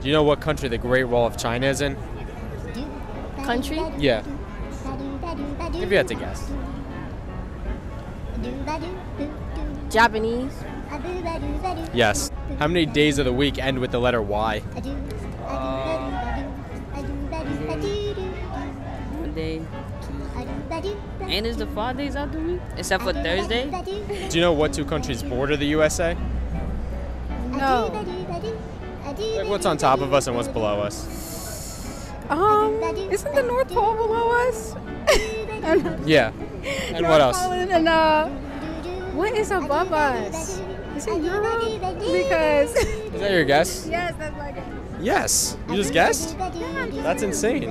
Do you know what country the Great Wall of China is in? Country? Yeah. If you had to guess. Japanese? Yes. How many days of the week end with the letter Y? Monday, and is the five days out the week except for Thursday. Do you know what two countries border the USA? No. Like what's on top of us and what's below us? Um, isn't the North Pole below us? Yeah. And what else? And uh, what is above us? Is it Europe? Because Is that your guess? yes, that's my guess. Yes. You just guessed? That's insane.